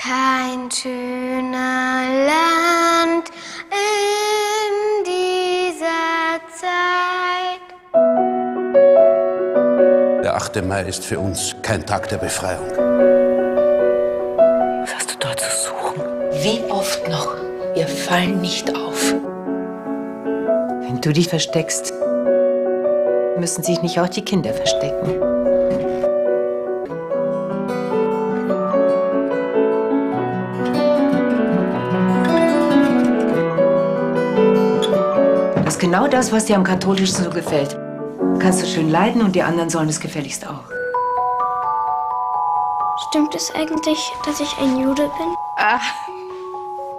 Kein schöner Land in dieser Zeit. Der 8. Mai ist für uns kein Tag der Befreiung. Was hast du dort zu suchen? Wie oft noch? Wir fallen nicht auf. Wenn du dich versteckst, müssen sich nicht auch die Kinder verstecken. Das ist genau das, was dir am Katholischen so gefällt. Kannst du schön leiden und die anderen sollen es gefälligst auch. Stimmt es eigentlich, dass ich ein Jude bin? Ach,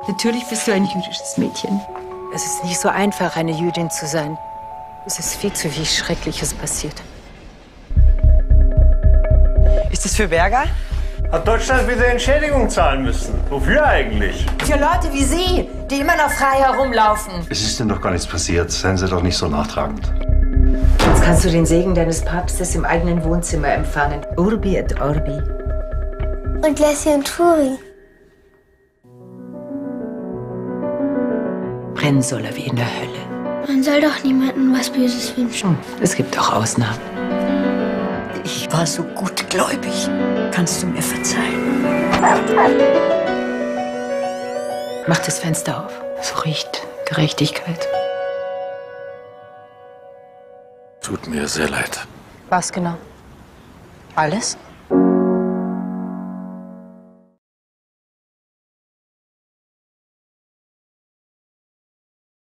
natürlich bist du ein jüdisches Mädchen. Es ist nicht so einfach, eine Jüdin zu sein. Es ist viel zu viel Schreckliches passiert. Ist das für Berger? Hat Deutschland wieder Entschädigung zahlen müssen? Wofür eigentlich? Für Leute wie Sie, die immer noch frei herumlaufen. Es ist Ihnen doch gar nichts passiert. Seien Sie doch nicht so nachtragend. Jetzt kannst du den Segen deines Papstes im eigenen Wohnzimmer empfangen. Urbi et Orbi. Und Lassie und Turi. Brennen soll er wie in der Hölle. Man soll doch niemandem was Böses wünschen. Hm, Es gibt auch Ausnahmen. Ich war so gutgläubig. Kannst du mir verzeihen? Mach das Fenster auf. So riecht Gerechtigkeit. Tut mir sehr leid. Was genau? Alles?